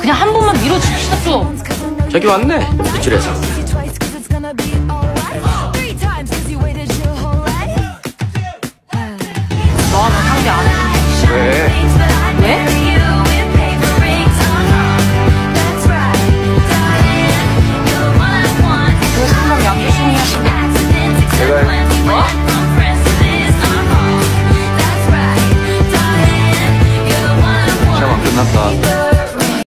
그냥 한 번만 밀어줍시다 좀. 저기 왔네. 대출해서. 너하고 상대 안 해. 왜? 왜? 왜 상담 양심이 하시네 제가 어?